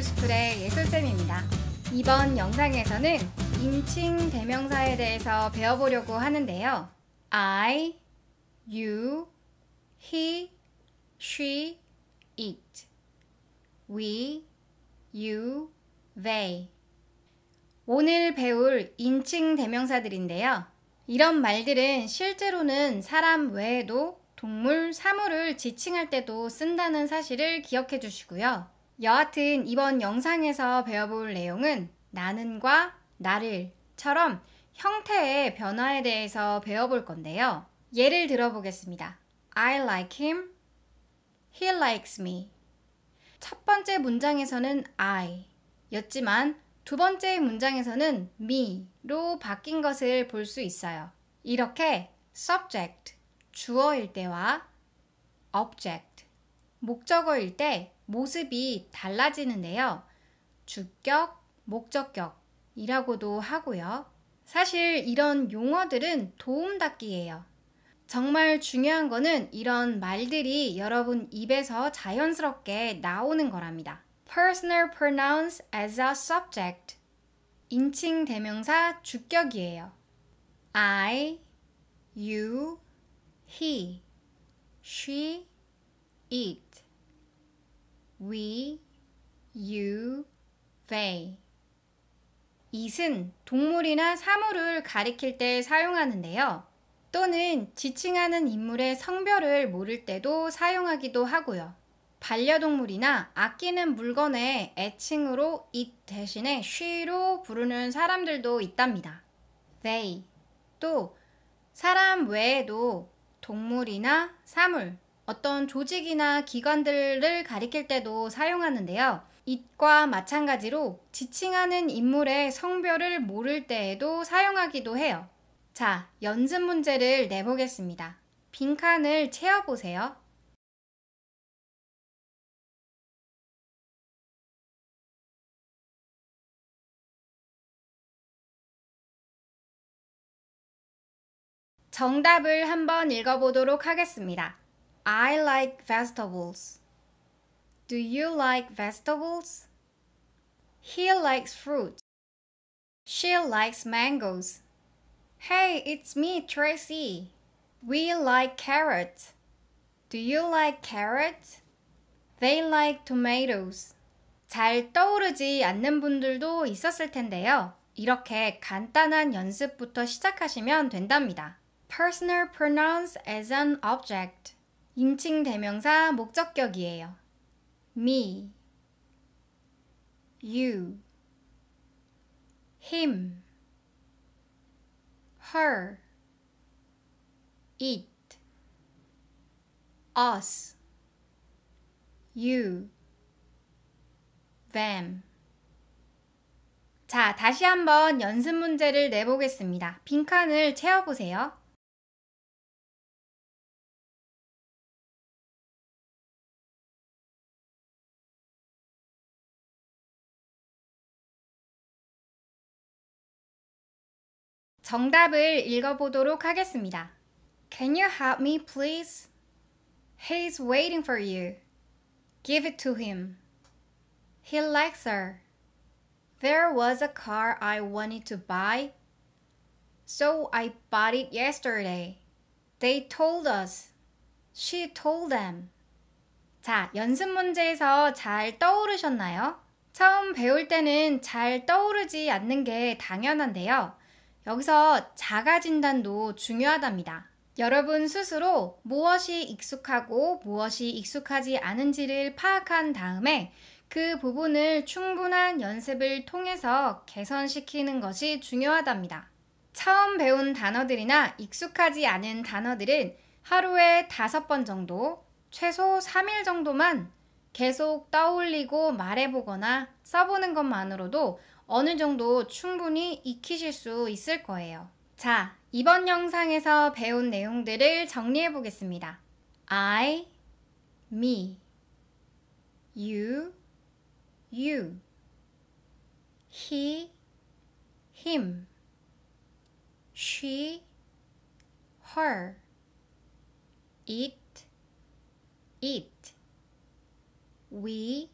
예술스쿨의 예술쌤입니다. 이번 영상에서는 인칭 대명사에 대해서 배워보려고 하는데요. I, you, he, she, it. we, you, they. 오늘 배울 인칭 대명사들인데요. 이런 말들은 실제로는 사람 외에도 동물, 사물을 지칭할 때도 쓴다는 사실을 기억해 주시고요. 여하튼 이번 영상에서 배워볼 내용은 나는과 나를처럼 형태의 변화에 대해서 배워볼 건데요. 예를 들어보겠습니다. I like him. He likes me. 첫 번째 문장에서는 I 였지만 두 번째 문장에서는 me로 바뀐 것을 볼 수 있어요. 이렇게 subject, 주어일 때와 object, 목적어일 때 모습이 달라지는데요. 주격, 목적격이라고도 하고요. 사실 이런 용어들은 도움닫기예요. 정말 중요한 거는 이런 말들이 여러분 입에서 자연스럽게 나오는 거랍니다. Personal pronouns as a subject. 인칭 대명사 주격이에요. I, you, he, she, it. We, you, they. it은 동물이나 사물을 가리킬 때 사용하는데요. 또는 지칭하는 인물의 성별을 모를 때도 사용하기도 하고요. 반려동물이나 아끼는 물건의 애칭으로 it 대신에 she로 부르는 사람들도 있답니다. they 또 사람 외에도 동물이나 사물, 어떤 조직이나 기관들을 가리킬 때도 사용하는데요. it과 마찬가지로 지칭하는 인물의 성별을 모를 때에도 사용하기도 해요. 자, 연습 문제를 내보겠습니다. 빈칸을 채워보세요. 정답을 한번 읽어보도록 하겠습니다. I like vegetables. Do you like vegetables? He likes fruit. She likes mangoes. Hey, it's me, Tracy. We like carrots. Do you like carrots? They like tomatoes. 잘 떠오르지 않는 분들도 있었을 텐데요. 이렇게 간단한 연습부터 시작하시면 된답니다. Personal pronouns as an object. 인칭 대명사 목적격이에요. me, you, him, her, it, us, you, them. 자, 다시 한번 연습 문제를 내보겠습니다. 빈칸을 채워보세요. 정답을 읽어보도록 하겠습니다. Can you help me, please? He's waiting for you. Give it to him. He likes her. There was a car I wanted to buy, so I bought it yesterday. They told us. She told them. 자, 연습 문제에서 잘 떠오르셨나요? 처음 배울 때는 잘 떠오르지 않는 게 당연한데요. 여기서 자가 진단도 중요하답니다. 여러분 스스로 무엇이 익숙하고 무엇이 익숙하지 않은지를 파악한 다음에 그 부분을 충분한 연습을 통해서 개선시키는 것이 중요하답니다. 처음 배운 단어들이나 익숙하지 않은 단어들은 하루에 다섯 번 정도, 최소 3일 정도만 계속 떠올리고 말해보거나 써보는 것만으로도 어느 정도 충분히 익히실 수 있을 거예요. 자, 이번 영상에서 배운 내용들을 정리해 보겠습니다. I, me, you, you, he, him, she, her, it, it, we,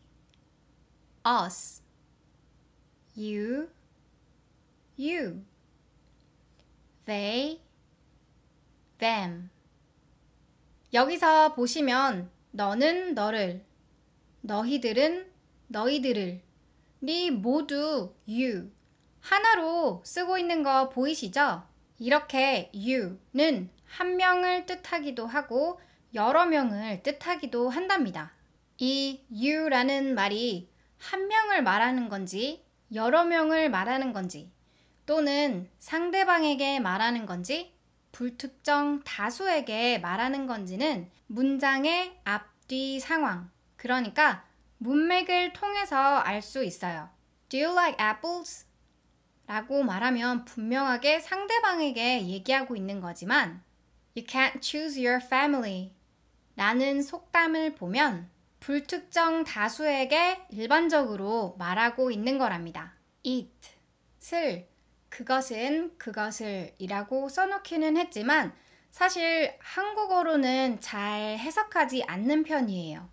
us. You, you. They, them. 여기서 보시면 너는 너를, 너희들은 너희들을, 니 모두 you 하나로 쓰고 있는 거 보이시죠? 이렇게 you는 한 명을 뜻하기도 하고 여러 명을 뜻하기도 한답니다. 이 you라는 말이 한 명을 말하는 건지 여러 명을 말하는 건지 또는 상대방에게 말하는 건지 불특정 다수에게 말하는 건지는 문장의 앞뒤 상황, 그러니까 문맥을 통해서 알 수 있어요. Do you like apples? 라고 말하면 분명하게 상대방에게 얘기하고 있는 거지만 You can't choose your family 라는 속담을 보면 불특정 다수에게 일반적으로 말하고 있는 거랍니다. 슬, 그것은 그것을 이라고 써놓기는 했지만 사실 한국어로는 잘 해석하지 않는 편이에요.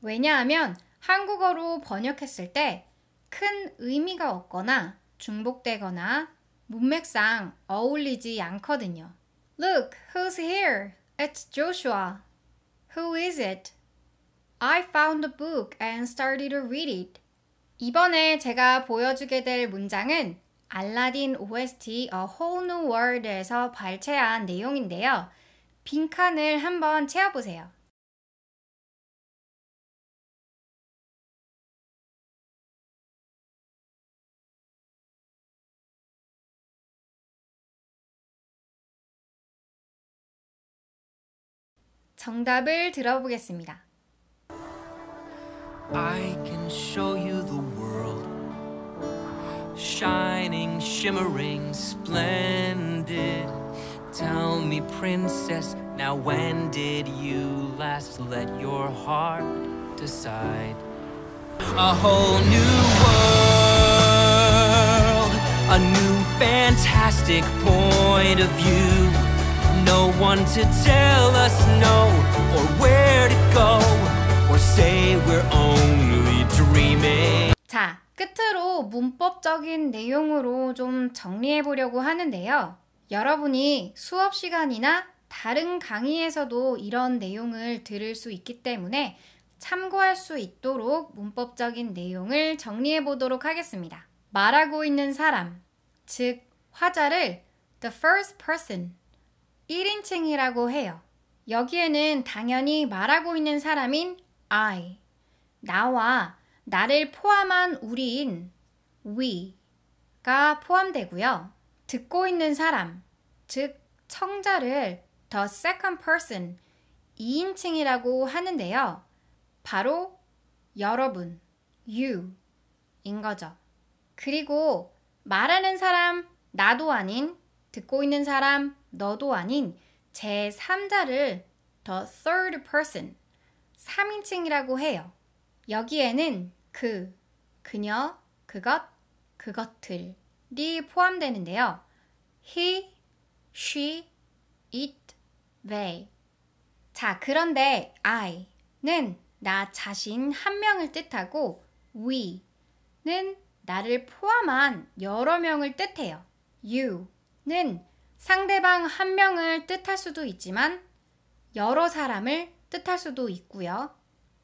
왜냐하면 한국어로 번역했을 때 큰 의미가 없거나 중복되거나 문맥상 어울리지 않거든요. Look, who's here? It's Joshua. Who is it? I found the book and started to read it. 이번에 제가 보여주게 될 문장은 알라딘 OST A Whole New World에서 발췌한 내용인데요. 빈칸을 한번 채워보세요. 정답을 들어보겠습니다. I can show you the world shining, shimmering, splendid. Tell me, princess, now when did you last let your heart decide? A whole new world, a new fantastic point of view. No one to tell us no or where to go 자, 끝으로 문법적인 내용으로 좀 정리해 보려고 하는데요. 여러분이 수업 시간이나 다른 강의에서도 이런 내용을 들을 수 있기 때문에 참고할 수 있도록 문법적인 내용을 정리해 보도록 하겠습니다. 말하고 있는 사람, 즉, 화자를 the first person, 1인칭이라고 해요. 여기에는 당연히 말하고 있는 사람인 I, 나와 나를 포함한 우리인 we가 포함되고요. 듣고 있는 사람, 즉 청자를 the second person, 2인칭이라고 하는데요. 바로 여러분, you인 거죠. 그리고 말하는 사람, 나도 아닌, 듣고 있는 사람, 너도 아닌 제 3자를 the third person, 3인칭이라고 해요. 여기에는 그, 그녀, 그것, 그것들이 포함되는데요. he, she, it, they. 자, 그런데 I는 나 자신 한 명을 뜻하고 we는 나를 포함한 여러 명을 뜻해요. you는 상대방 한 명을 뜻할 수도 있지만 여러 사람을 뜻할 수도 있고요.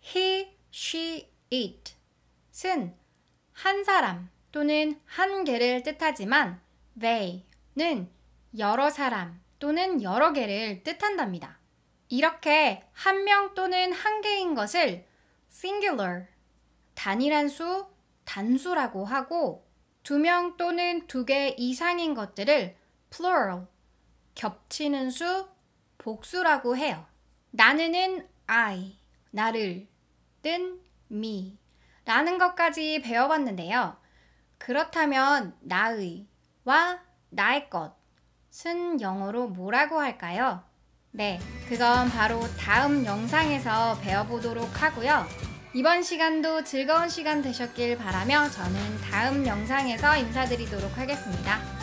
he, she, it은 한 사람 또는 한 개를 뜻하지만 they는 여러 사람 또는 여러 개를 뜻한답니다. 이렇게 한 명 또는 한 개인 것을 singular, 단일한 수, 단수라고 하고 두 명 또는 두 개 이상인 것들을 plural, 겹치는 수, 복수라고 해요. 나는은 I, 나를, 는 me 라는 것까지 배워봤는데요. 그렇다면 나의와 나의 것은 영어로 뭐라고 할까요? 네, 그건 바로 다음 영상에서 배워보도록 하고요. 이번 시간도 즐거운 시간 되셨길 바라며 저는 다음 영상에서 인사드리도록 하겠습니다.